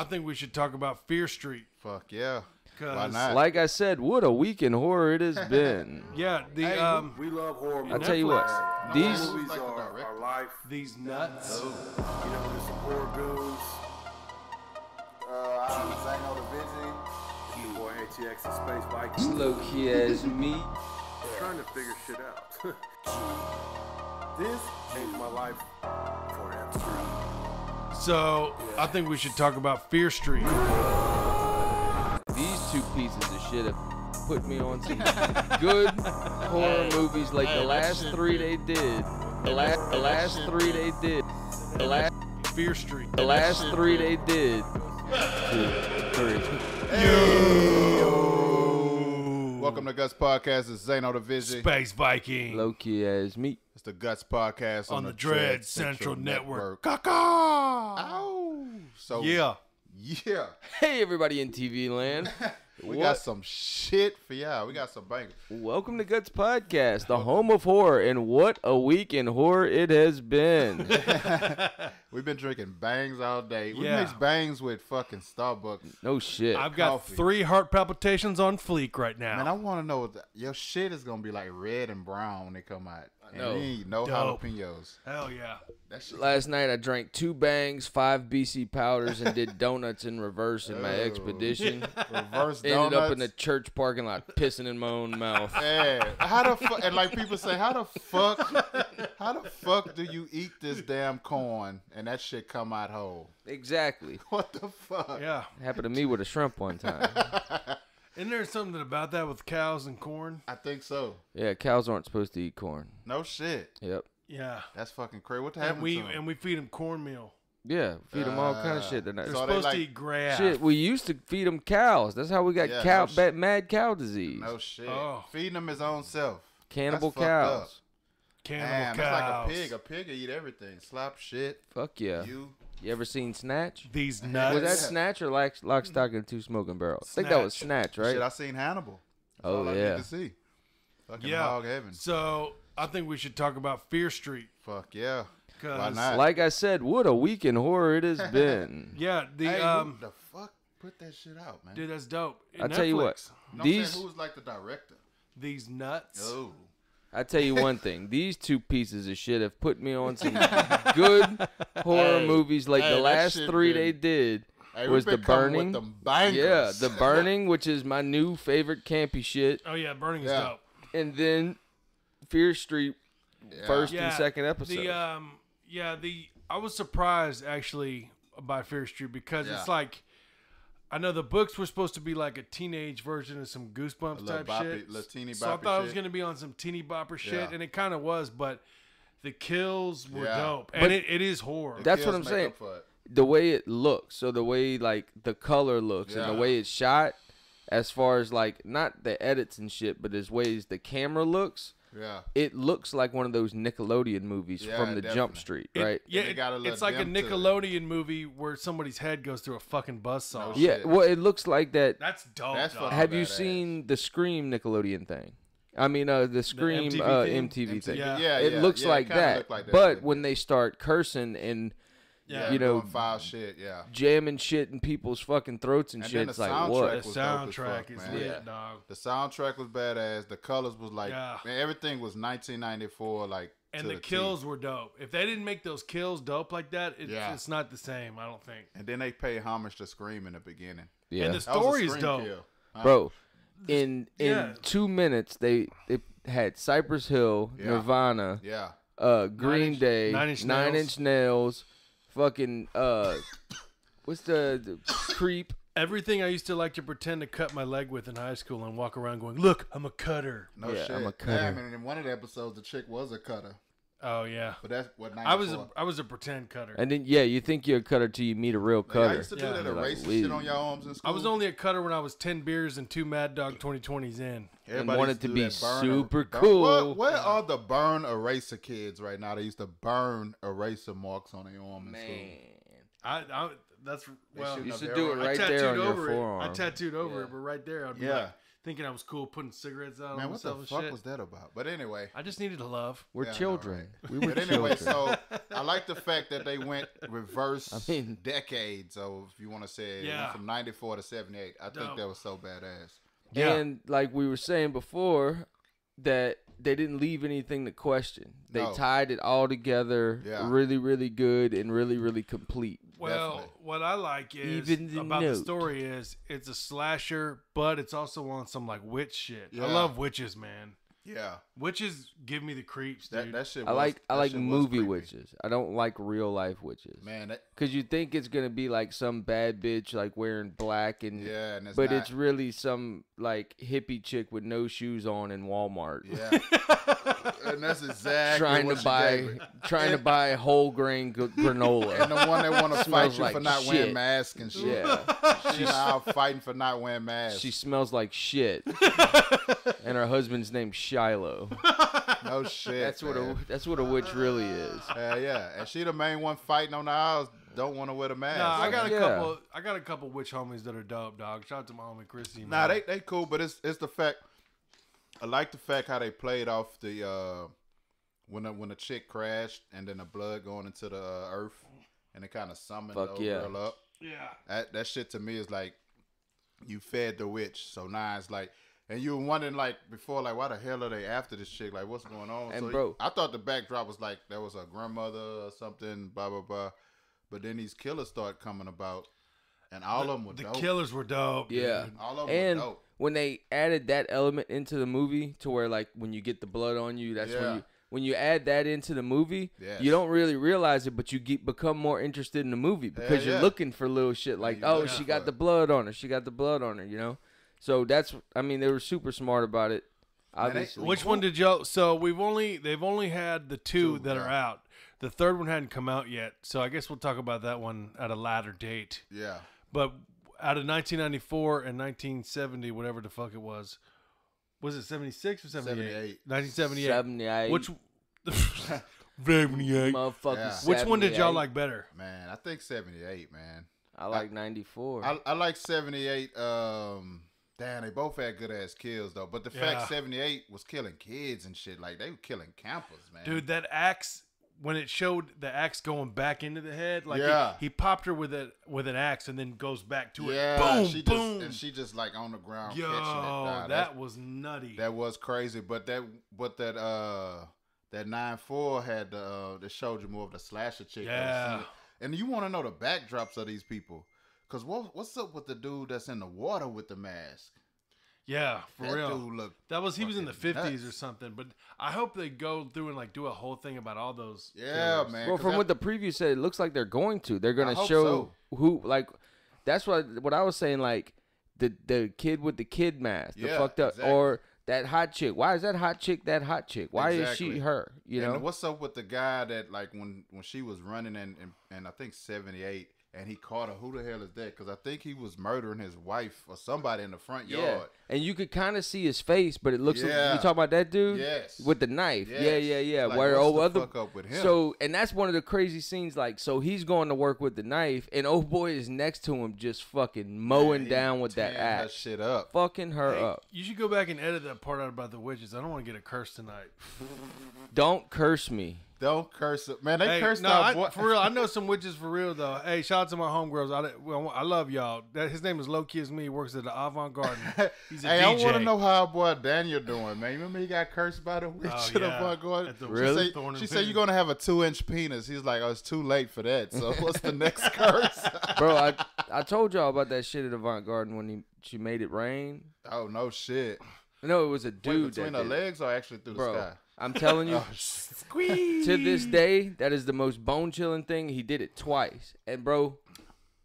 I think we should talk about Fear Street. Fuck yeah. Why 'cause- not? Like I said, what a week in horror it has been. Yeah, the Hey, um, We love horror movies. I'll tell you what, man. these- movies Like the are director. our life. these nuts. You know, there's some horror goons. Uh, I'm Zano the Vinci. Your boy ATX and Space Vikings. Low key as me. Trying to figure shit out. this changed my life forever. So I think we should talk about Fear Street. These two pieces of shit have put me on some good horror movies like the hey, that last three did. they did. The last, the last shit three they did. The last, Fear Street. the last three did. they did. Two, three. Welcome to Guts Podcast. It's Zano the Vision. Space Viking Low key as me. It's the Guts Podcast on, on the Dread Central Network. Caca. Caca. Ow. So Yeah. yeah, Hey everybody in TV land. we What? got some shit for y'all. We got some bangers. Welcome to Guts Podcast, the home of horror, and what a week in horror it has been. We've been drinking bangs all day. We Yeah. mix bangs with fucking Starbucks. No shit. I've got Coffee. three heart palpitations on fleek right now. Man, I want to know what the, your shit is gonna be like red and brown when they come out. And know. you ain't no Dope. jalapenos. Hell yeah. That shit. Last night I drank two bangs, five BC powders, and did donuts in reverse in my Oh. expedition. Reverse donuts. Ended up in the church parking lot pissing in my own mouth. Yeah, how the fuck? And like people say, how the fuck? How the fuck do you eat this damn corn and that shit come out whole? Exactly. What the fuck? Yeah. Happened to me with a shrimp one time. Isn't there something about that with cows and corn? I think so. Yeah, cows aren't supposed to eat corn. No shit. Yep. Yeah. That's fucking crazy. What And happened we to 'em? and we feed them cornmeal. Yeah, feed them all kind of shit. They're not, They're So they supposed like- to eat grass. shit, we used to feed them cows. That's how we got Yeah, cow, no sh- mad cow disease. No shit. Oh. Feeding them his own self. Cannibal That's fucked up. cows. Cannibal Damn, cows. that's like a pig. A pig will eat everything. Slap shit. Fuck yeah. You. You ever seen Snatch? These nuts. Was that Snatch or Lock, Lock Stock, and Two Smoking Barrels? I think that was Snatch. Snatch, right? Shit, I seen Hannibal. That's Oh, all I yeah. need to see. Fucking yeah. hog heaven. So I think we should talk about Fear Street. Fuck yeah. Why 'cause- not? Like I said, what a week in horror it has been. Yeah, the hey, um, who the fuck put that shit out, man? dude, that's dope. I'll tell you what. Netflix, No, I'm saying These, like the director? These nuts. Oh. I tell you one thing. These two pieces of shit have put me on some good horror Hey, movies like hey, the last three been- they did. Hey, was the burning? With them. Yeah, the burning, which is my new favorite campy shit, Oh yeah, Burning is Yeah. dope. and then Fear Street Yeah. first Yeah, and second episode. The um, yeah, the I was surprised actually by Fear Street because Yeah. it's like. I know the books were supposed to be like a teenage version of some Goosebumps A little type boppy- shit. little so I boppy thought it was gonna be on some teeny bopper shit, Yeah. and it kind of was, but the kills were Yeah. dope, But- and it, it is horror. That's what I'm saying. up for it. the way it looks, so the way like the color looks and the way it's shot, as far as like not the edits and shit, but as ways the camera looks, Yeah. it looks like one of those Nickelodeon movies Yeah, from the Jump. Street, It- right? Yeah, And it it- got a little it's like a dim to it. Nickelodeon movie where somebody's head goes through a fucking buzzsaw. No yeah, shit. well, it looks like that. That's dope. That's dog. Have you badass. seen the Scream Nickelodeon thing? I mean, uh, the Scream MTV uh, thing? MTV thing. Yeah. Yeah, it yeah, looks yeah, like, kinda that, look like that, but when they start cursing and Yeah. you know, doing foul shit. Yeah. jamming shit in people's fucking throats and, And shit, then it's the like soundtrack what? The was dope as soundtrack fuck, is man. lit, Yeah. dog. The soundtrack was badass. The colors was like, Yeah. man, everything was 1994. Like, And to the T. kills were dope. If they didn't make those kills dope like that, it's, Yeah. it's not the same. I don't think. And then they pay homage to Scream in the beginning. Yeah, And the That story is dope. kill. Huh? bro. In in Yeah. two minutes, they they had Cypress Hill, Yeah. Nirvana, Yeah. uh, Green Inch- Day, Nine Inch Nine Inch Nails, fucking uh, what's the, the Creep? Everything I used to like to pretend to cut my leg with in high school and walk around going, "Look, I'm a cutter." No Yeah, shit. I'm a Yeah, cutter. I mean, in one of the episodes, the chick was a cutter. Oh yeah, But that's what 94. I was a, I was a pretend cutter. And then yeah, you think you're a cutter till you meet a real Like, I cutter. used to do Yeah. that You're like, shit "Wee." on your arms in school. I was only a cutter when I was ten beers and two Mad Dog 2020s in. Everybody wanted used to be super burn- cool. What, where are the burn eraser kids right now? They used to burn eraser marks on their arm in school. Man, I, I that's well. you should do it I right tattooed there on your over it. forearm. I tattooed over Yeah. it, but right there, I'd be Yeah. like, thinking I was cool putting cigarettes out Man, on what the fuck shit. was that about? But anyway. I just needed a love. We're Yeah, I know, children. right? We were But anyway, children. so I like the fact that they went reverse I mean- decades. So if you want to say Yeah. from 94 to 78, I think that was so badass. Yeah. And like we were saying before, that they didn't leave anything to question. They No. tied it all together Yeah. really, really good and really, really complete. Well, Definitely. what I like is Even the about note. the story is it's a slasher, but it's also on some like witch shit. Yeah. I love witches, man. Yeah, Witches give me the creeps, that dude. that shit. I like I like movie witches. I don't like real life witches. Man, that, Cause you think it's gonna be like some bad bitch like wearing black and yeah, and it's but not, it's really some like hippie chick with no shoes on in Walmart. yeah, and that's exactly trying what to buy gave trying to buy whole grain g- granola. And the one that want to fight you like for not shit. wearing masks and shit. yeah. She's out fighting for not wearing masks. She smells like shit. and her husband's named Shiloh. no shit. That's what a that's what a witch really is. Yeah, yeah, and she the main one fighting on the aisles. Don't want to wear the mask. Nah, I got a Yeah. couple. I got a couple witch homies that are dope, dog. Shout out to my homie Chrissy. Nah, they they cool, but it's it's the fact. I like the fact how they played off the uh when the, when the chick crashed and then the blood going into the uh, earth and it kind of summoned Fuck the yeah. girl up. yeah. That that shit to me is like you fed the witch. So now it's like. And you were wondering like before, like why the hell are they after this chick? Like what's going on? And so bro- I thought the backdrop was like there was a grandmother or something, blah blah blah. But then these killers start coming about, and all of them were The dope. killers were dope. Yeah. dude. all of them And were dope. when they added that element into the movie to where like when you get the blood on you, that's Yeah. when you when you add that into the movie, Yes. you don't really realize it, but you get become more interested in the movie because you're looking for little shit like, you oh, she got it. the blood on her, she got the blood on her, you know. So that's, I mean, they were super smart about it. Obviously, Which one did y'all? So we've only they've only had the two, Two, that yeah. are out. The third one hadn't come out yet, so I guess we'll talk about that one at a later date. Yeah. But out of 1994 and 1970, whatever the fuck it was, was it 76 or 78? 78. 1978. 78. Which 78. motherfucker? Yeah. Which one did y'all like better? Man, I think 78, man. I like 94. I, I like 78. Um, damn, they both had good ass kills, though. But the Yeah. fact 78 was killing kids and shit, like, they were killing campers, man. Dude, that axe when it showed the axe going back into the head, like he- Yeah. he, popped her with a with an axe and then goes back to yeah, it. Boom, she boom. Just, and she just, like, on the ground Yo, catching it. Nah, that was nutty. that was crazy. But that, but that, uh, that 9-4 had the, uh, that showed you more of the slasher chick. Yeah. And you want to know the backdrops of these people. Because what, what's up with the dude that's in the water with the mask? yeah, for that real. dude looked That was he was in the fifties or something. But I hope they go through and like do a whole thing about all those. Yeah, killers. man. Well, 'cause from that- what the preview said, it looks like they're going to. They're gonna show so. who like. That's what what I was saying. Like the the kid with the kid mask, the Yeah, fucked up, exactly. or that hot chick. Why is that hot chick that hot chick? Why is she her? You know. and what's up with the guy that like when when she was running and and, and I think seventy eight and he caught her. Who the hell is that? Because I think he was murdering his wife or somebody in the front yeah, yard. and you could kind of see his face, but it looks. Yeah. you talk about that dude? Yes. With the knife. Yeah, Yes. yeah, yeah. Like, Where what's oh the other. fuck up with him? So and that's one of the crazy scenes. Like, so he's going to work with the knife, and old boy is next to him, just fucking mowing Man, down with that tearing her axe, shit up. fucking her Hey, up. you should go back and edit that part out about the witches. I don't want to get a curse tonight. Don't curse me. Don't curse it, man. They Hey, cursed no, our I, boy. for real. I know some witches for real though. Hey, shout out to my homegirls. I, well, I love y'all. That, his name is low key as me. He works at the Avant Garden. He's a hey, DJ. I want to know how our boy Daniel doing, man. You remember he got cursed by the oh, witch Oh, at the yeah. Avant Garden? At the She Really? said- Thorn She said you're gonna have a two inch penis. He's like, oh, it's too late for that. So what's the next curse? Bro, I I told y'all about that shit at Avant Garden when he she made it rain. oh no shit. No, it was a Wait, dude between that her did legs or actually through the sky? I'm telling you, Oh, to this day, that is the most bone chilling thing. He did it twice. And bro,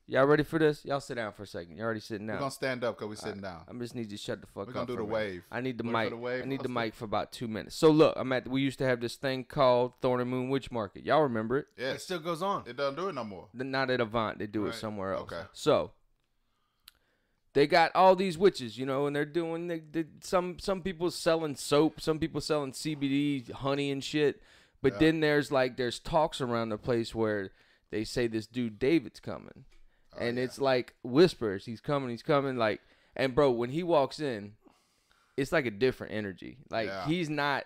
y'all ready for this? Y'all sit down for a second. You're already sitting down. We're gonna stand up because we're sitting down. I just need you to shut the fuck up. We're gonna do the wave. I need the Wait for mic. the wave. I need the Let's mic for about two minutes. So look, I'm at. We used to have this thing called Thorn and Moon Witch Market. Y'all remember it? Yeah, it still goes on. it doesn't do it no more. The- Not at Avant. They do it somewhere else. Okay. So they got all these witches, you know, and they're doing they, they, some some people selling soap, some people selling CBD, honey and shit. But Yeah. then there's like there's talks around the place where they say this dude David's coming, Oh, and yeah. it's like whispers. He's coming. He's coming. Like and bro, when he walks in, it's like a different energy. Like Yeah. he's not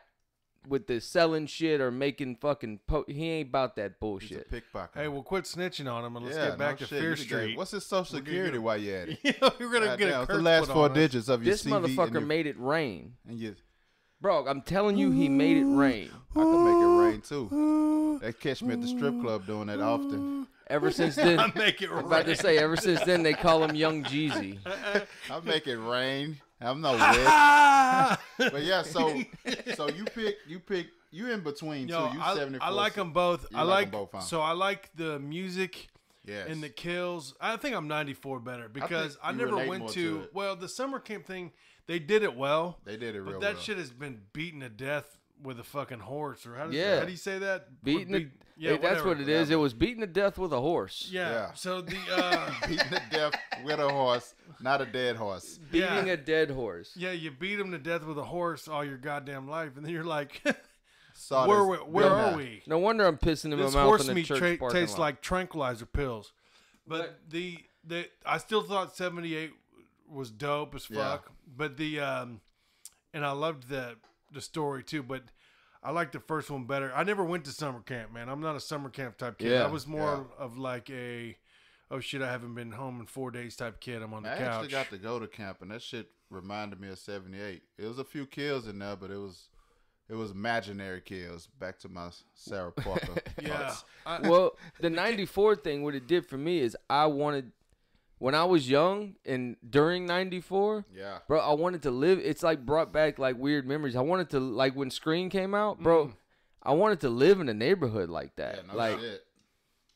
with the selling shit or making fucking. Po- he ain't about that He's a bullshit. pickpocket. Hey, well, quit snitching on him and let's Yeah, get back no to shit. Fear You get- Street. What's his social We're gonna security get- while you at it? You're gonna God get damn, a curse the last put four on digits of your This CV and motherfucker your, made it rain, and you, bro. I'm telling you, he made it rain. I can make it rain too. They catch me at the strip club doing that often. Ever since then, I I'm make it about to rain. say. Ever since then, they call him Young Jeezy. I make it rain. I'm no wet. But yeah, so so you pick you pick you in between Yo, too. You I, 74. I like them both. I like like both, huh? so I like the music Yes. and the kills. I think I'm 94 better because I, you never went to, to well the summer camp thing. They did it well, they did it but that well. shit has been beaten to death with a fucking horse. Or how, does, Yeah. how do you say that? Beating Beat- it. yeah, that's what it is. It was beating to death with a horse. Yeah. Yeah. So the uh, Beating to death with a horse, not a dead horse. Beating Yeah. a dead horse. yeah, you beat him to death with a horse all your goddamn life, and then you're like, Saw where where are we? No wonder I'm pissing in this my mouth horse in the meat church tra- tastes lot. like tranquilizer pills. But But- the the I still thought 78 was dope as Yeah. fuck. But the um and I loved the the story too, but I like the first one better. I never went to summer camp, man. I'm not a summer camp type kid. Yeah. I was more of like a oh shit, I haven't been home in 4 days type kid. I'm on the I couch. actually got to go to camp, and that shit reminded me of '78. It was a few kills in there, but it was it was imaginary kills. Back to my Sarah Parker. yeah. I, well, the '94 thing, what it did for me is I wanted, when I was young and during '94, yeah. bro, I wanted to live. It's like brought back like weird memories. I wanted to like when Scream came out, bro. I wanted to live in a neighborhood like that. Yeah, no like shit.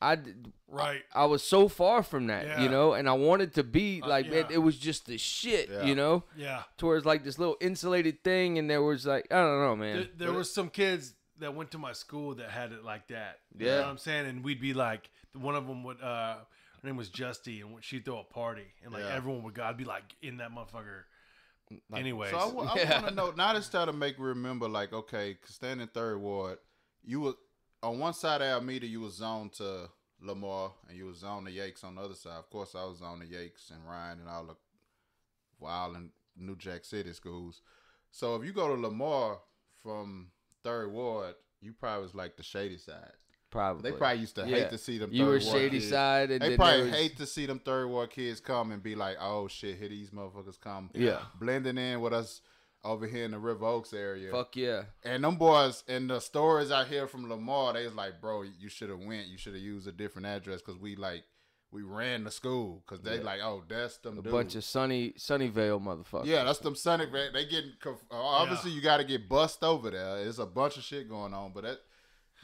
I, did- right. I was so far from that, Yeah. you know, and I wanted to be Uh, like, man, yeah. it was just the shit, Yeah. you know, Yeah. towards like this little insulated thing, and there was like, I don't know, man. There, there was some kids that went to my school that had it like that. You Yeah. know what I'm saying? And we'd be like, one of them would, uh, her name was Justy, and she'd throw a party, and like Yeah. everyone would go. I'd be like in that motherfucker. Anyways, So I, Yeah. want to know. Now this trying to make me remember, like, okay, 'cause standing third ward, you were on one side of Alameda, you was zoned to Lamar, and you was zoned to Yates on the other side. Of course, I was on the Yates and Ryan and all the Wild and New Jack City schools. So if you go to Lamar from third ward, you probably was like the shady side. Probably They probably used to Yeah. hate to see them. You were third ward shady kids. side, and They then probably was- hate to see them third ward kids come and be like, "Oh shit, here these motherfuckers come." Yeah. blending in with us over here in the River Oaks area. Fuck yeah. And them boys and the stories I hear from Lamar, they was like, "Bro, you should have went. You should have used a different address because we like we ran the school because they like, oh, that's them A dudes. bunch of sunny Sunnyvale motherfuckers. yeah, that's them Sonic. They they getting conf- obviously you got to get bust over there. There's a bunch of shit going on, but that.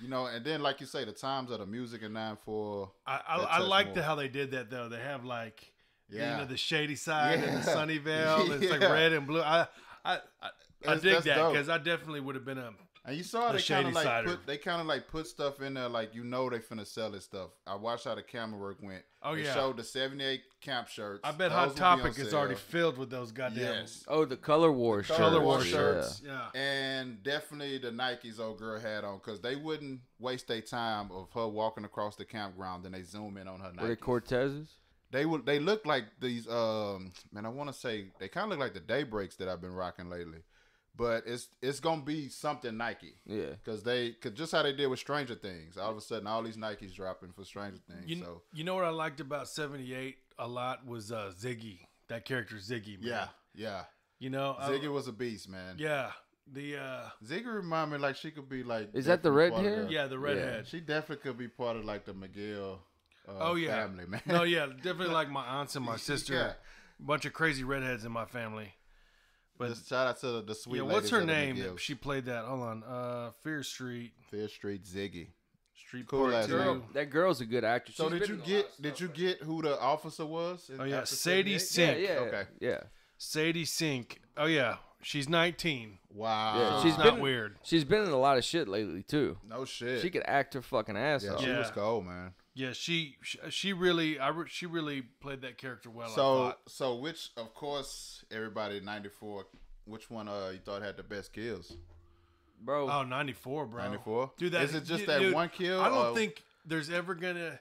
You know, and then like you say, the times of the music in nine four. I I, I liked more. how they did that though. They have like Yeah. you know the shady side and the Yeah. Sunnyvale. and It's like red and blue. I I I, I dig that because I definitely would have been a And you saw The they kind of like cider. put they kind of like put stuff in there like you know they finna sell this stuff. I watched how the camera work went. Oh, They yeah. showed the seventy eight camp shirts. I bet Those Hot Topic on is already filled with those goddamn Yes. Oh, the color war Color shirts. color war War yeah. shirts. Yeah. And definitely the Nikes old girl had on because they wouldn't waste their time of her walking across the campground and they zoom in on her Were they Cortezes? They would they look like these um man I want to say they kind of look like the daybreaks that I've been rocking lately, but it's it's gonna be something Nike. Yeah. Cause they, cause just how they did with Stranger Things, all of a sudden all these Nikes dropping for Stranger Things. You, so you know what I liked about 78 a lot was uh, Ziggy. That character Ziggy, man. yeah, yeah. You know, I- Ziggy was a beast, man. yeah. The uh Ziggy remind me like she could be like. Is that the definitely red hair? the- yeah, the redhead. She definitely could be part of like the McGill. Uh, Oh yeah. family man. no, yeah, definitely like my aunts and my sister. Yeah. Bunch of crazy redheads in my family. But Just shout out to the, the sweet. yeah, what's her ladies of the name? McGills. She played that. Hold on. Uh Fear Street. Fear Street Ziggy. Street Cool Part ass Two. name. That girl's a good actress. So She's did you in a lot get? of Did you get who the officer was? in- Oh, yeah, Sadie 78? Yeah, Sink. yeah, Okay. yeah. Sadie Sink. Oh yeah, she's 19. Wow. Yeah, So she's not been- weird. She's been in a lot of shit lately too. no shit. She could act her fucking ass yeah, off. she Yeah. was cold, man. Yeah, she she, she really I re- she really played that character well. So, thought. so which, of course, everybody '94. Which one uh you thought had the best kills? Bro, Oh, 94, bro. 94? Dude, that Is it just dude, that dude, one kill, I don't or- think there's ever gonna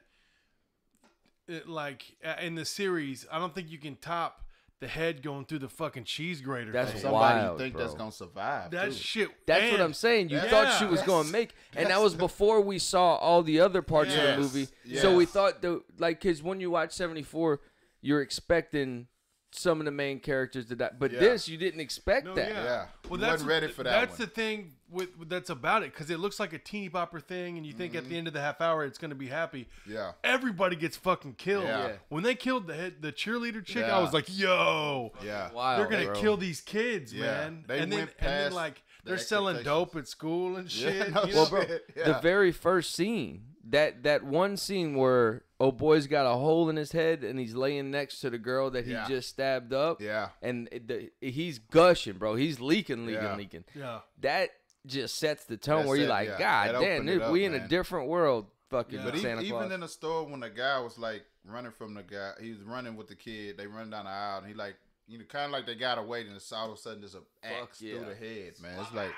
it, like uh, in the series. I don't think you can top the head going through the fucking cheese grater. That's thing. Somebody wild, you think that's gonna survive? that too. shit. That's what I'm saying. You Yeah. thought she was going to make, and that was before we saw all the other parts of the movie. So we thought the like, cause when you watch 74, you're expecting some of the main characters to die, but Yeah. this you didn't expect No, that. yeah. Yeah. Well, You that's wasn't ready for that That's one. the thing with with- that's about it because it looks like a teeny bopper thing, and you think at the end of the half hour it's going to be happy. Mm-hmm. Yeah. Everybody gets fucking killed. Yeah. Yeah. When they killed the head, the cheerleader chick, I was like, "Yo, Yeah. Wild, they're gonna bro. kill these kids, Yeah. man." They and then went and then past like the they're selling dope at school and Yeah, shit. no Well, bro, shit. the very first scene, that that one scene where oh boy's got a hole in his head and he's laying next to the girl that he Yeah. just stabbed up, Yeah. and it- the, he's gushing, bro. He's leaking, leaking, Yeah. leaking. yeah. That just sets the tone That where you're set- like, yeah, God that damn, dude, it up, we in a different world, fucking Yeah. But Santa even, Claus. even in the store, when the guy was like running from the guy, he was running with the kid. They run down the aisle, and he like, you know, kind of like they got away, and it's all of a sudden there's a axe yeah. through the head, man. It's like,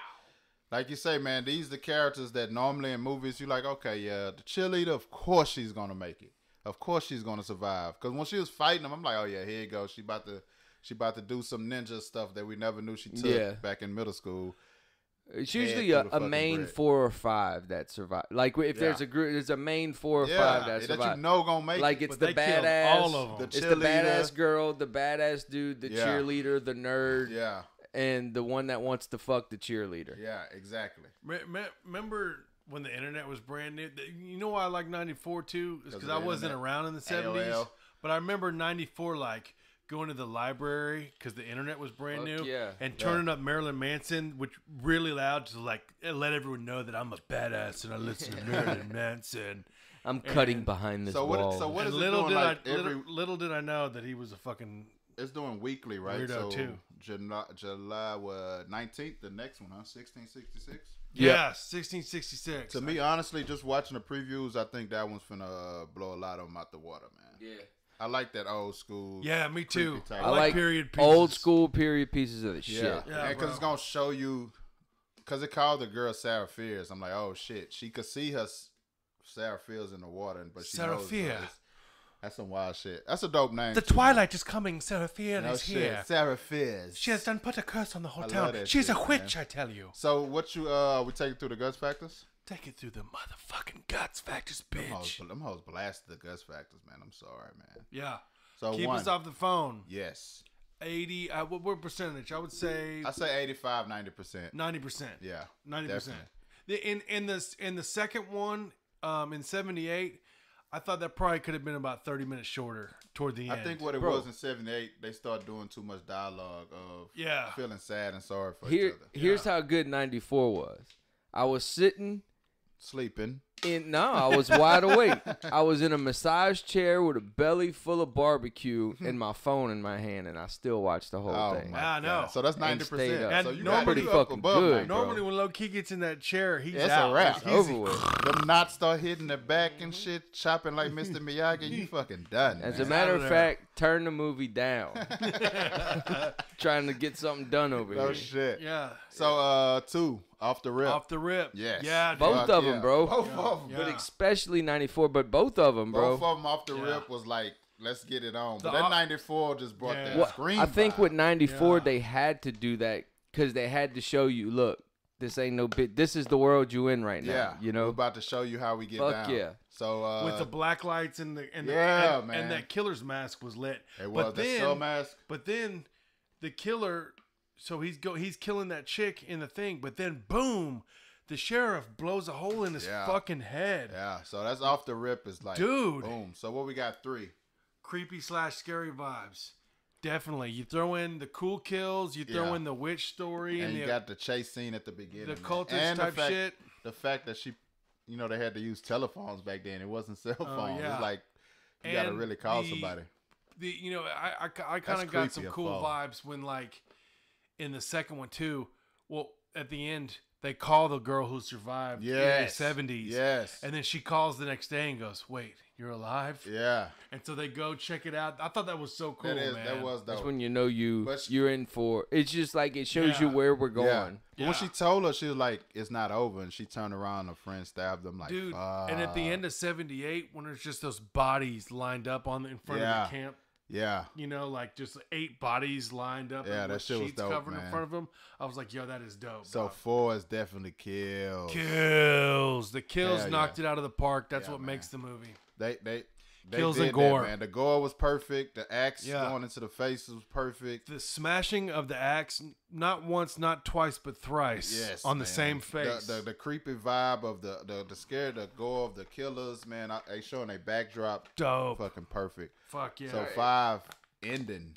like you say, man, these the characters that normally in movies you're like, okay, yeah, the cheerleader, of course she's gonna make it, of course she's gonna survive. Because when she was fighting him, I'm like, oh yeah, here you go, she about to. She about to do some ninja stuff that we never knew she took Yeah. back in middle school. It's usually a, a main bread. four or five that survive. Like if there's a group, there's a main four or yeah, five that survive. that survive. you know gonna make like it's But the badass, all of 'em. The it's the badass girl, the badass dude, the Yeah. cheerleader, the nerd, yeah, and the one that wants to fuck the cheerleader. yeah, exactly. Me- me- Remember when the internet was brand new? You know why I like '94 too? Is 'Cause because I wasn't internet. around in the '70s. AOL. But I remember '94 like going to the library because the internet was brand Fuck new. yeah. And turning up Marilyn Manson, which really loud to like let everyone know that I'm a badass and I listen to Marilyn Manson. I'm cutting And- behind this So wall. what? So what and it little doing? did Like I every, little, little did I know that he was a fucking it's doing weekly, right? Weirdo, so too. July, July what, 19th, the next one, huh? 1666. Yeah. yeah, 1666. To me, honestly, just watching the previews, I think that one's finna uh, blow a lot of them out the water, man. yeah. I like that old school. yeah, me too. type. I, I like, like period pieces. Old school period pieces of the shit. Yeah, Yeah, because it's gonna show you. Because it called the girl Sarah Fears. I'm like, oh shit, she could see her s- Sarah Fears in the water, but she Sarah knows. Fear. That's some wild shit. That's a dope name. The too, twilight is coming. Seraphia No is shit, here. Sarah Fears. She has done put a curse on the whole I love town. that She's a witch, man. I tell you. So what you uh we take it through the guts factors? Take it through the motherfucking guts factors, bitch. Them hoes, bitch. them hoes blasted the guts factors, man. I'm sorry, man. Yeah. So Keep one, us off the phone. yes, 80, uh, what, what percentage? I would say I say 85, 90 percent. 90%. Yeah, 90%. definitely. The, in, in, the, in the second one, um, in 78, I thought that probably could have been about 30 minutes shorter toward the I end. I think what it Bro. was in '78, they started doing too much dialogue of Yeah. feeling sad and sorry for Here, each other, here's how good '94 was. I was sitting sleeping. in. No, I was wide awake. I was in a massage chair with a belly full of barbecue and my phone in my hand, and I still watched the whole Oh thing. I know. So that's ninety percent. up. And So you normally- got Pretty fucking above good, 90. bro. Normally, when low key gets in that chair, he's It's out. a wrap. It's Over easy. with. Them knots start hitting the back and shit, chopping like Mr. Miyagi. You fucking done. As man. a matter of of fact, turn the movie down. Trying to get something done over no here. Oh shit. Yeah. So uh, two off the rip. Off the rip. Yes. Yeah. Both Fuck of 'em, yeah. bro. Both of them. Yeah. But especially '94, but both of them, bro. Both of them off the Yeah. rip was like, let's get it on. But The that 94 just brought Yeah. that Well, scream. I think vibe. with '94 Yeah. they had to do that because they had to show you, look, this ain't no bit. This is the world you in right now. Yeah, you we're know. about to show you how we get Fuck down. yeah. So uh, with the black lights and the and the, Yeah, and, man. and that killer's mask was lit. it was but the then, skull mask. but then the killer, so he's go he's killing that chick in the thing. But then boom, the sheriff blows a hole in his Yeah. fucking head. Yeah, so that's off the rip. Is like, Dude. boom. So what we got three. Creepy slash scary vibes. Definitely, you throw in the cool kills, you throw Yeah. in the witch story, and and, you the, got the chase scene at the beginning. the cultist and the type fact, shit. The fact that she, you know, they had to use telephones back then. It wasn't cell oh, phones. Oh, yeah. It's like you got to really call the- somebody. the you know I I, I kind of got some cool vibes when like in the second one too. Well, at the end they call the girl who survived in Yes. the seventies. Yes. And then she calls the next day and goes, "Wait, you're alive?" yeah. And so they go check it out. I thought that was so cool, that is man. that was That's when you know you But- you're in for. It's just like it shows you where we're going. Yeah. But When she told her, she was like, "It's not over," and she turned around. Her friend stabbed them. Like, Dude, and at the end of '78, when there's just those bodies lined up on the, in front Yeah. of the camp, Yeah. You know, like just eight bodies lined up. Yeah, and that shit was sheets dope, covered in front of them. I was like, yo, that is dope. So dog. four is definitely kills. kills. The kills Hell yeah. knocked it out of the park. That's Yeah, what man. makes the movie. They they they Kills and gore. That, man. The gore was perfect. The axe Yeah. going into the face was perfect. The smashing of the axe, not once, not twice, but thrice Yes, on the same face. The, the the creepy vibe of the the the scare, the gore of the killers, man. I, they showing a backdrop, dope. fucking perfect. Fuck yeah. So five ending.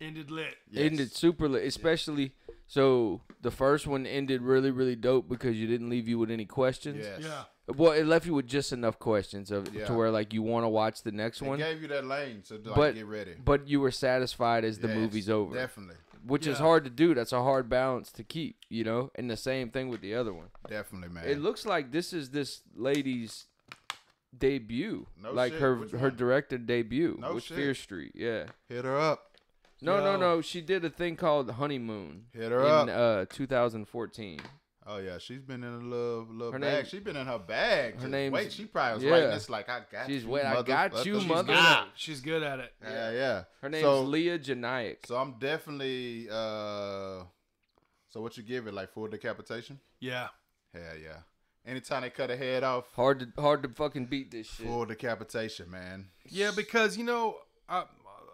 Ended lit. Yes. ended super lit, especially so the first one ended really really dope because you didn't leave you with any questions. Yes. Yeah. Well, it left you with just enough questions of Yeah. to where like you want to watch the next They one, gave you that lane to like But- get ready. but you were satisfied as the Yes, movie's over, Definitely, which is hard to do. That's a hard balance to keep, you know. And the same thing with the other one. definitely, man. It looks like this is this lady's debut, No like shit. her Which her one? director debut No with shit. Fear Street. Yeah. Hit her up. No, no, Yo. no. She did a thing called Honeymoon Hit her in up. uh 2014. Oh yeah, she's been in a little little Her bag. name- she's been in her bag. her Just name's- wait. She probably was yeah. writing this like I got She's you. wait, I got you, motherfucker." mother- Ah, she's good at it. Yeah, yeah. Her name's so, Leigh Janiak. So I'm definitely. uh So what you give it? Like full decapitation? Yeah. Hell yeah. Anytime they cut a head off, Hard to hard to fucking beat this shit. full decapitation, man. Yeah, because you know, I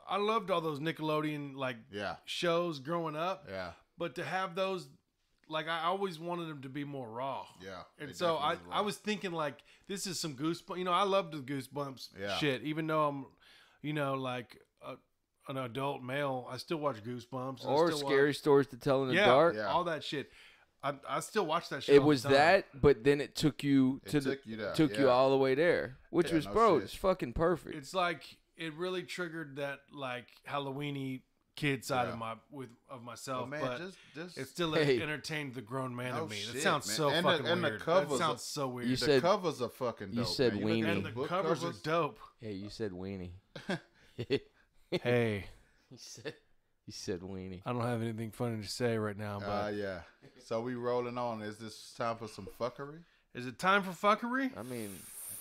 I loved all those Nickelodeon like Yeah, shows growing up, yeah, but to have those, like I always wanted them to be more raw. yeah. And so I, definitely I was thinking like this is some goosebumps. You know, I love the goosebumps Yeah. shit. Even though I'm, you know, like a, an adult male, I still watch Goosebumps. and I or still scary watch- stories to tell in the yeah, dark. Yeah. all that shit. I, I still watch that shit. It was that, but then it took you It to the took you there, took you all the way there, which Yeah, was no bro, shit. it's fucking perfect. It's like it really triggered that like Halloweeny kid side Yeah. of my with of myself, Oh, man, but just just it still Hey. entertained the grown man No of me. That shit, sounds man. so And the- fucking and the weird. covers that are- sounds so weird. You the said- covers are fucking you said man. weenie. and the book covers, are dope. Hey, you said weenie. Hey, you said You said weenie. I don't have anything funny to say right now, but Uh, yeah. So we rolling on. Is this time for some fuckery? is it time for fuckery? I mean,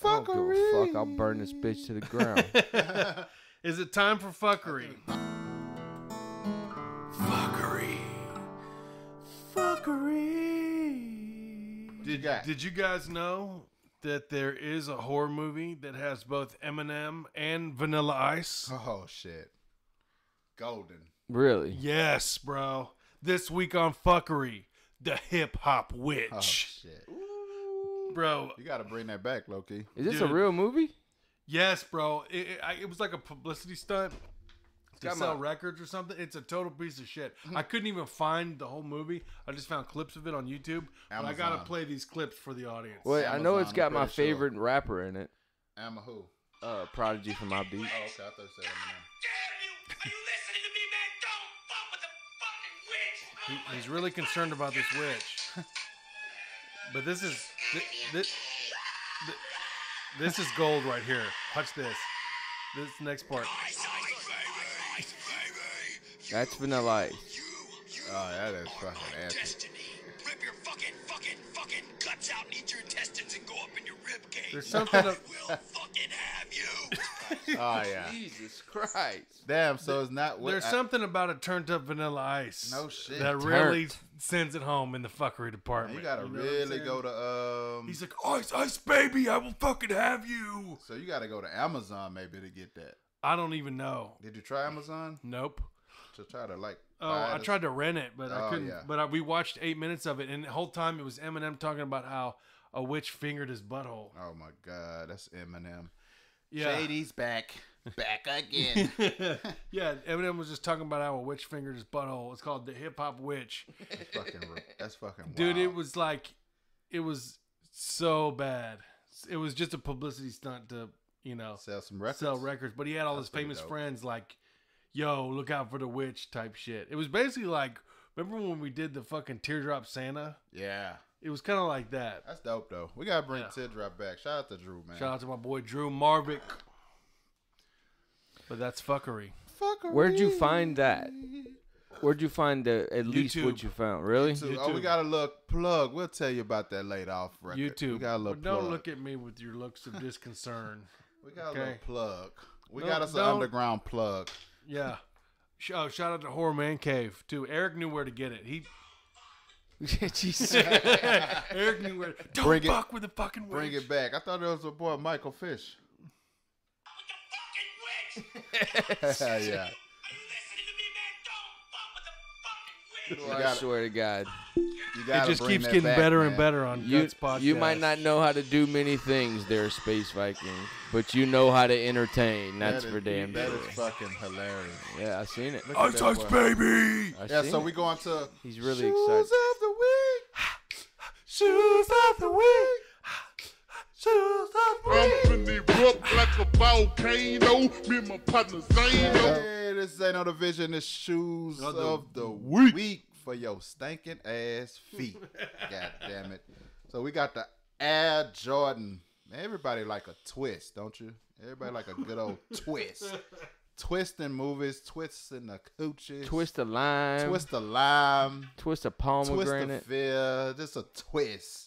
I don't give a fuck. I'll burn this bitch to the ground. is it time for fuckery? Fuckery. Did, got? did you guys know that there is a horror movie that has both Eminem and Vanilla Ice? Oh shit. Golden. really? Yes, bro. This week on Fuckery, the hip hop witch. Oh shit. Bro, You gotta bring that back, Loki. Is this Dude. a real movie? yes, bro. It, it, I- it was like a publicity stunt to got sell my- records or something. It's a total piece of shit. I couldn't even find the whole movie. I just found clips of it on YouTube. But I gotta Amazon. play these clips for the audience. Well, I know it's Amazon, got I'm my pretty sure. favorite rapper in it, Amma who? uh, Prodigy from Mobb Deep. Oh, okay. I thought you said Eminem. Damn you! Are you listening to me, man? Don't fuck with the fucking witch! He- he's really concerned about this witch. but this is this, this is gold right here. Watch this. This next part. That's Vanilla Ice. Oh, that is fucking epic. Destiny. Rip your fucking, fucking, fucking guts out and eat your intestines and go up in your rib cage. There's something. Of, We'll fucking have you. Oh yeah. Jesus Christ. Damn. So it's not. What, there's I- something about a turned up Vanilla Ice. No shit. That really Turned. sends it home in the fuckery department. You gotta know really go to um. He's like, Ice, Ice, baby, I will fucking have you. so you gotta go to Amazon maybe to get that. I don't even know. Did you try Amazon Nope. To try to like? Oh, I tried to rent it, but I Oh, couldn't. yeah. But I, we watched eight minutes of it, and the whole time it was Eminem talking about how a witch fingered his butthole. Oh my god, that's Eminem. Yeah, Shady's back, back again. yeah. Eminem was just talking about how a witch fingered his butthole. It's called the hip hop witch, that's fucking. That's fucking. dude. It was like, it was so bad. It was just a publicity stunt to you know sell some records. sell records. But he had all That's his famous dope. friends like, "Yo, look out for the witch" type shit. It was basically like, remember when we did the fucking teardrop Santa? Yeah, It was kind of like that. that's dope though. We gotta bring Yeah. Teardrop back. Shout out to Drew, man. Shout out to my boy Drew Marvick. But that's fuckery. Fuckery. Where'd you find that? Where'd you find the at least what you found? Really? So, oh, we got a look plug. We'll tell you about that later off record. YouTube. We got a little But don't plug. look at me with your looks of disconcern. we got a okay. little plug. We No, got us an underground plug. Yeah. Sh- Oh, shout out to Horror Man Cave too. Eric knew where to get it. He Jesus. Eric knew where. Don't Bring it- fuck with the fucking Bring it back. I thought it was a boy Michael Fish. With the fucking witch! yeah. I gotta- swear to God. You It just keeps getting back, better man. and better on You, Guts Podcast. you might not know how to do many things there, Space Viking, but you know how to entertain. That's That for is- damn sure. is fucking hilarious. Yeah, I seen it. Look at Ice that Ice boy. baby. I Yeah, so it. we going to He's really Shoes excited. of the week. Shoes of the week. Shoes of the week. I'm finna erupt like a volcano. Me and my partner Zano. Hey, this ain't no division. The shoes Of of the the, week. week. for your stinking ass feet. God damn it. So we got the Air Jordan. Everybody like a twist, don't you? Everybody like a good old twist. Twisting movies, twisting the coochies, Twist a lime. twist the lime, Twist a twist the pomegranate. fear, just a twist.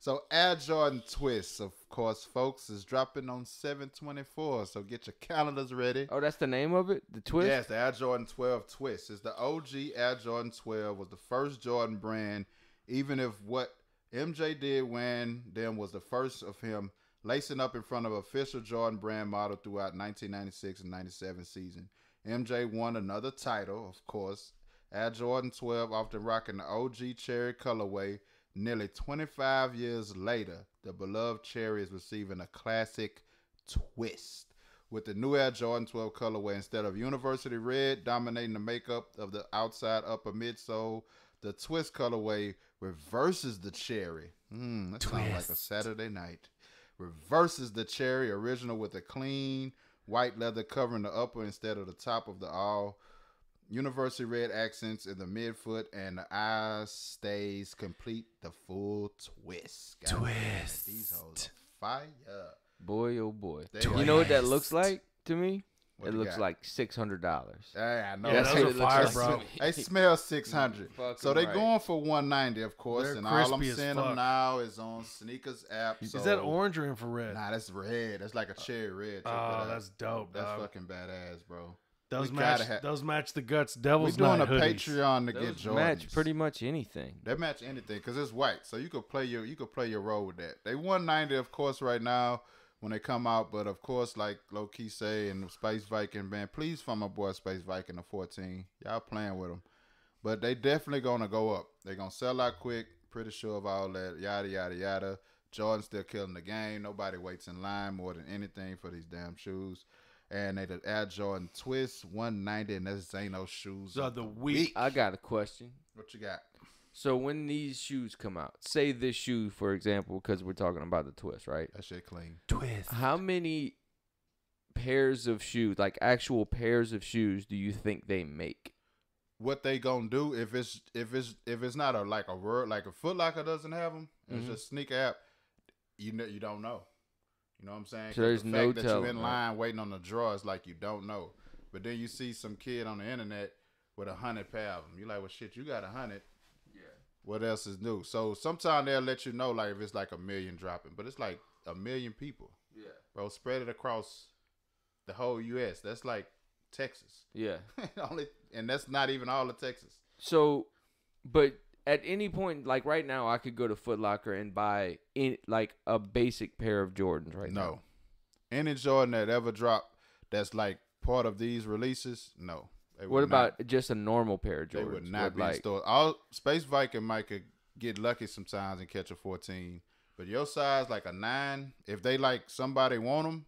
So Air Jordan Twist, of course, folks, is dropping on 724. So get your calendars ready. Oh, that's the name of it. The twist. Yes, the Air Jordan 12 Twist. It's the OG Air Jordan 12 was the first Jordan brand, even if what MJ did when them was the first of him lacing up in front of official Jordan brand model throughout 1996 and 97 season. MJ won another title, of course. Air Jordan 12 often rocking the OG cherry colorway. Nearly 25 years later, the beloved cherry is receiving a classic twist with the new Air Jordan 12 colorway instead of University Red dominating the makeup of the outside upper midsole. The twist colorway reverses the cherry. Mm, that sounds like a Saturday night. Reverses the cherry original with a clean white leather covering the upper instead of the top of the all. University red accents in the midfoot and the eyes stays complete the full twist. God damn it, These hoes are fire. Boy, oh boy. They You know what that looks like to me? What it looks got? like six hundred dollars. Hey, I know. Yeah, That's those what are it looks fire, like bro. They smell six hundred. Fucking So they right. going for one ninety, of course. They're and all I'm crispy as seeing them now is on Sneakers app. Is that orange or infrared? Nah, that's red. That's like a cherry red. Check oh, out. that's dope. That's dog. fucking badass, bro. Those we match. gotta ha- those match the guts. We're Devil's doing Night a hoodies. Patreon to get Those Jordans. match pretty much anything. They match anything because it's white, so you could play your you could play your role with that. They one ninety, of course, right now when they come out, but of course, like low key say and Space Viking man, please find my boy Space Viking the fourteen. Y'all playing with them, but they definitely gonna go up. They gonna sell out quick. Pretty sure of all that. Yada yada yada. Jordan still killing the game. Nobody waits in line more than anything for these damn shoes. And they the Air Jordan Twist 190, and that's ain't no shoes. So of the week. I got a question. What you got? So when these shoes come out, say this shoe for example, because we're talking about the twist, right? That shit clean. Twist. How many pairs of shoes, like actual pairs of shoes, do you think they make? what they gonna do if it's if it's if it's not a like a word like a Foot Locker doesn't have them, it's Mhm. just sneaker app. You know you don't know. You know what I'm saying? So 'Cause there's the no fact that you telling, in right? line waiting on the draw is like you don't know. But then you see some kid on the internet with a hundred pair of them. You like, well, shit, you got a hundred. Yeah. What else is new? So sometimes they'll let you know like if it's like a million dropping, but it's like a million people. Yeah. Bro, spread it across the whole U.S. That's like Texas. Yeah. Only, and that's not even all of Texas. So, but at any point, like right now, I could go to Foot Locker and buy in like a basic pair of Jordans right now. No. Any Jordan that ever dropped that's like part of these releases, no. What would not- about just a normal pair of Jordans? they would not with, be like, store. All Space Viking might could get lucky sometimes and catch a 14. But your size like a 9, if they like somebody want them,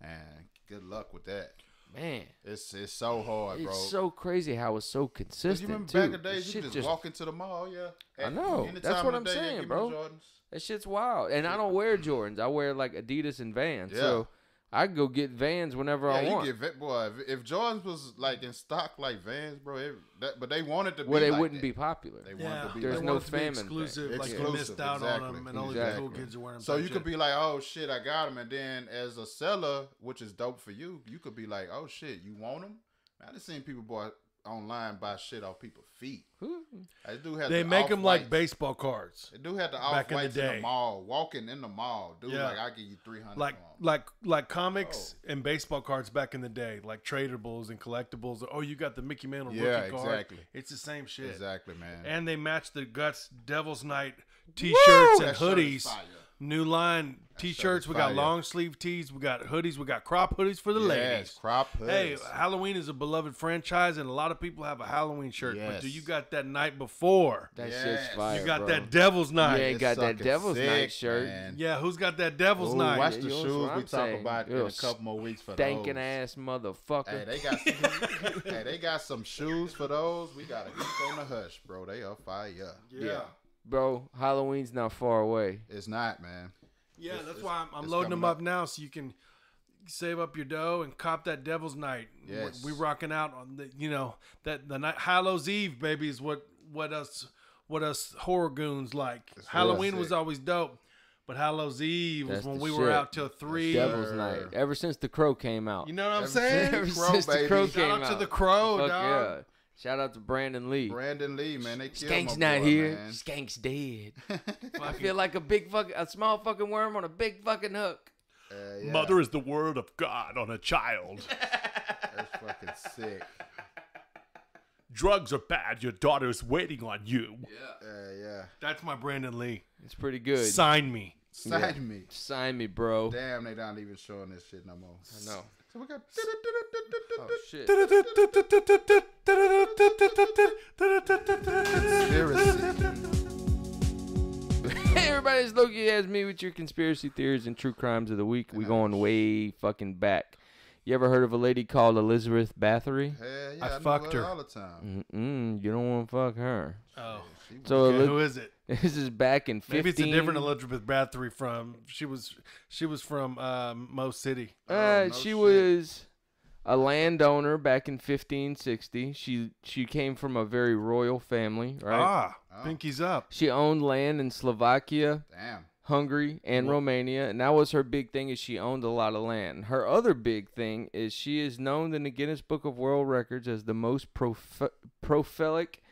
and good luck with that. Man, It's it's so hard, bro. it's so crazy how it's so consistent. you remember too. back in the days, you just, just- walk into the mall, yeah. I know. That's what I'm day, saying, bro. That shit's wild. And I don't wear Jordans. I wear like Adidas and Vans. Yeah. So I can go get Vans whenever Yeah, I you want. get Va- boy. If, if Jordans was like in stock like Vans, bro, it, that, but they wanted to be. well, they like wouldn't that. be popular. They Yeah, wanted to be. There's like they no want it to be thing. exclusive. Like you Exclusive, missed out exactly, on them, and only the exactly. cool kids are wearing them. So type you could be like, oh shit, I got them, and then as a seller, which is dope for you, you could be like, oh shit, you want them? I just seen people bought online buy shit off people's feet. I do have They the make them like baseball cards. They do have the back off in the in, the mall. Walking in the mall, dude. Yeah. Like I give you three hundred. Like like like comics oh. and baseball cards back in the day, like tradables and collectibles. Oh, you got the Mickey Mantle Yeah, rookie card. exactly. It's the same shit. exactly, man. And they match the guts Devil's Night t-shirts and That hoodies. Fire. New line t-shirts. We got long sleeve tees. We got hoodies. We got crop hoodies for the yes, ladies. crop hoodies. Hey. Halloween is a beloved franchise, and a lot of people have a Halloween shirt. But do you got that night before? That Yes. shit's fire. you got bro. that Devil's Night. You ain't It's got that Devil's sick, Night shirt. man. Yeah, who's got that Devil's Ooh, Night? watch the you know shoes we I'm talk saying. about in You're a a couple more weeks for Stinking those. ass motherfucker. Hey, they got some, hey, they got some shoes for those. We gotta keep on the hush, bro. They are fire. yeah. Bro, Halloween's not far away. It's not, man. Yeah, It's- that's it's- why I'm, I'm loading them up. up. now so you can save up your dough and cop that Devil's Night. We- Yes. We rocking out on the you know that the night Hallows Eve baby is what what us what us horror goons like. It's Halloween real was always dope, but Hallows Eve was when the we were out till three. Devil's Sir. Night. Ever since The Crow came out. You know what I'm Ever saying? Ever Crow, since The. Crow Shout came Shout out to the Crow, Fuck dog. yeah. Shout out to Brandon Lee. Brandon Lee, man. They killed Skank's my not boy, here. Man. Skank's dead. I feel like a big fucking, a small fucking worm on a big fucking hook. Uh, yeah, Mother is the word of God on a child. That's fucking sick. Drugs are bad. Your daughter's waiting on you. Uh, yeah. That's my Brandon Lee. It's pretty good. Sign me. Sign me. Sign me, bro. Damn, they not even showing this shit no more. I know. So we got. Oh shit. Conspiracy. Hey everybody, it's Loki as me with your conspiracy theories and true crimes of the week. We going way fucking back. You ever heard of a lady called Elizabeth Bathory? Hell yeah, I I, know fucked her her. all the time. Mm-mm, you don't want to fuck her. Oh, So okay, Eli- who is it? this is back in 15. Maybe it's a different Elizabeth Bathory from. She was she was from um, Mo City. Uh, Oh, no she shit. was a landowner back in 1560. She she came from a very royal family, right? Ah, Oh. pinkies up. She owned land in Slovakia, Damn. Hungary, and Romania, and that was her big thing. Is she owned a lot of land. Her other big thing is she is known in the Guinness Book of World Records as the most prof- prolific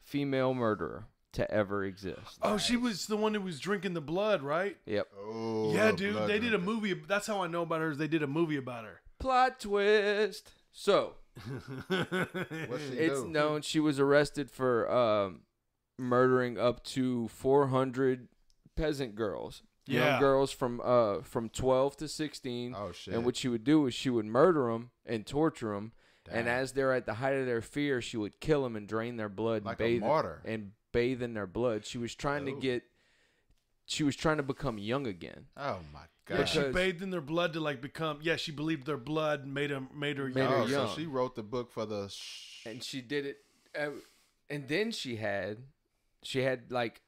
female murderer to ever exist. Oh, she was the one who was drinking the blood, right? Yep. Oh. yeah, dude. blood They did a movie. That's how I know about her. Is they did a movie about her. Plot twist. So it's do? known she was arrested for um, murdering up to 400 peasant girls. Yeah. Young girls from uh from 12 to 16. Oh shit. And what she would do is she would murder them and torture them. And as they're at the height of their fear, she would kill them and drain their blood Like a and bathe martyr. and bathe in their blood. She was trying to Oh. get she was trying to become young again. Oh my god. But she bathed in their blood to like become. Yeah, she believed their blood made him made her Made young. her oh, young. so she wrote the book for the. Sh- and she did it uh, and then she had she had like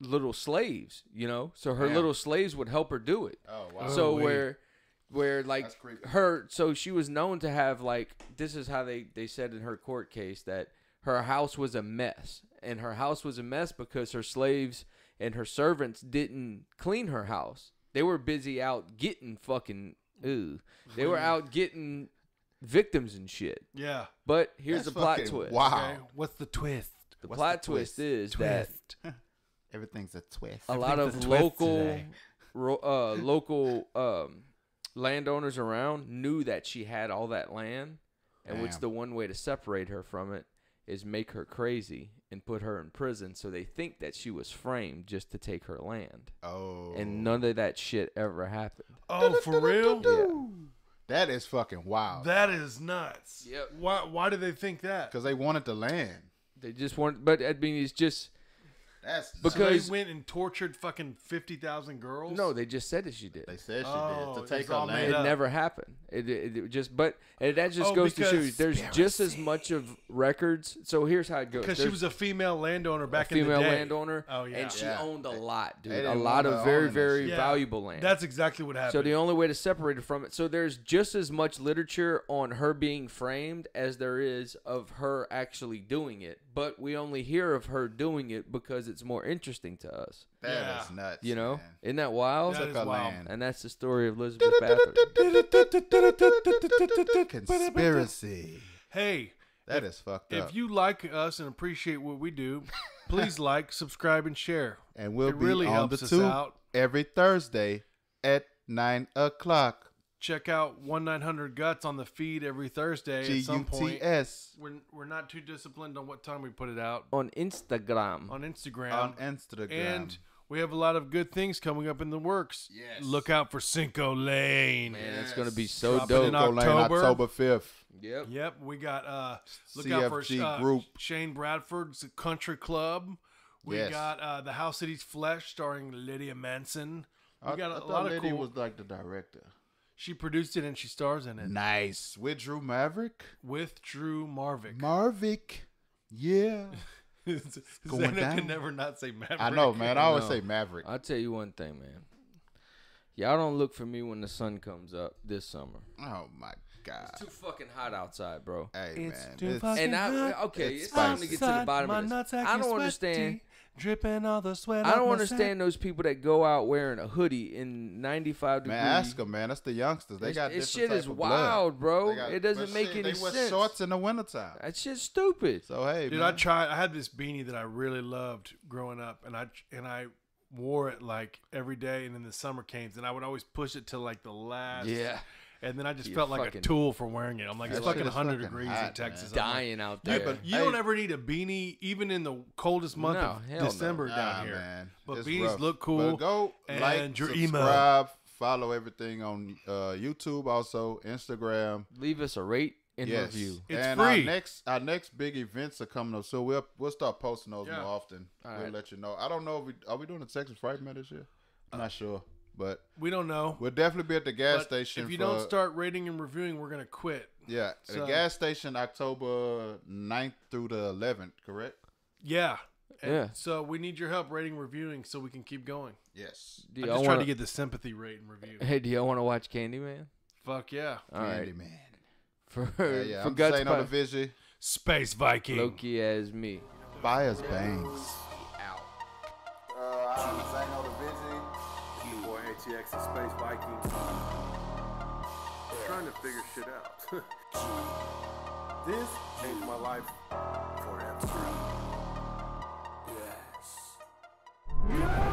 little slaves you know so her Damn. little slaves would help her do it oh wow. so wait. where where like her so she was known to have like this is how they they said in her court case that her house was a mess and her house was a mess because her slaves and her servants didn't clean her house they were busy out getting fucking ooh they were out getting victims and shit Yeah. but here's That's the plot fucking twist Wow. Okay. What's the twist? the What's plot the twist, twist? is that Everything's a twist. a lot of a local ro- uh, local um, landowners around knew that she had all that land, and which Damn. the one way to separate her from it is make her crazy and put her in prison, so they think that she was framed just to take her land, Oh. and none of that shit ever happened. Oh, for real? Yeah. That is fucking wild. That is nuts. Yep. Why? Why do they think that? Because they wanted the land. They just want, but I mean, it's just That's Because- so they went and tortured fucking fifty thousand girls. no. They just said that she did. they said she Oh, did it's to take her all made land. It up. never happened. It, it, it just, but and that just Oh, goes to show you because- there's just as much of records. So here's how it goes. because she was a female landowner back a in the day. Female landowner. Oh, yeah. and she Yeah. owned a lot, dude. A lot of very, very Yeah. valuable land. That's exactly what happened. so the only way to separate it from it. So there's just as much literature on her being framed as there is of her actually doing it. But we only hear of her doing it because it's more interesting to us. That is Yeah. nuts. You know, man. isn't that wild? That Took wild. land. And that's the story of Elizabeth Bathory. Conspiracy. Hey, That is fucked up. If you like us and appreciate what we do, please like, subscribe, and share. and we'll it be really on the helps us tube out. every Thursday at nine o'clock. Check out one nine hundred guts on the feed every Thursday. G At some point, T S we're we're not too disciplined on what time we put it out on Instagram. on Instagram. on Instagram. and we have a lot of good things coming up in the works. Yes. Look out for Cinco Lane. Man, it's gonna be so Dropping dope. in Cinco Lane, October. October fifth. Yep. Yep, we got uh look out for CFG uh, Group. Shane Bradford's Country Club. We Yes. got uh the House City's Flesh starring Lydia Manson. We I, got I a thought lot of Liddy cool. was like the director. She produced it and she stars in it Nice. With Drew Maverick. with Drew Marvick. Marvick. Yeah. going Zeno down. can never not say Maverick. I know, man. I always know. say Maverick. I'll tell you one thing, man. Y'all don't look for me when the sun comes up this summer. Oh my god. It's too fucking hot outside, bro. Hey It's man. too it's- fucking And I hot. okay, It's it's, time to get to the bottom My of this. nutsack I don't understand. Sweaty, dripping all the sweat. I don't understand those people that go out wearing a hoodie in 95 degrees. man, ask them, man. That's the youngsters. They This- got this shit is type of blood. wild, bro. Got- It doesn't make shit, any They wear sense. shorts in the wintertime. That shit's stupid. So hey, Dude, man. I tried. I had this beanie that I really loved growing up, and I and I wore it like every day. And then the summer came, and I would always push it till like the last. Yeah. And then I just You're felt like a fucking- tool for wearing it. I'm like, That it's shit fucking is 100 fucking degrees hot, in Texas. man. I'm like, Dying out Yeah, there. but you Hey. don't ever need a beanie, even in the coldest month No, of hell no. December Nah, down here. man. But It's beanies rough. look cool, But go and like, you're emo. subscribe, follow everything on uh, YouTube, also Instagram. Leave us a rate and yes, review. It's and free. Our next, our next big events are coming up, so we'll we'll start posting those Yeah. more often. All we'll right. let you know. I don't know if we are we doing the Texas Frightmare this year. I'm not sure, but We don't know. we'll definitely be at the gas But station. if you for, don't start rating and reviewing, we're gonna quit. yeah, so- the gas station October 9th through the 11th, correct? Yeah. And Yeah. So we need your help rating, and reviewing, so we can keep going. Yes. Do I'm just trying wanna, to get the sympathy rate and review. Hey, do y'all want to watch Candyman? Fuck yeah. All right. Candyman. For Yeah, yeah. for I'm guts saying on the by vision. Space Viking. Loki as me. Bias bangs. Out. Uh, FTX and Space Viking. I'm trying to figure shit out. this changed my life forever. Yes.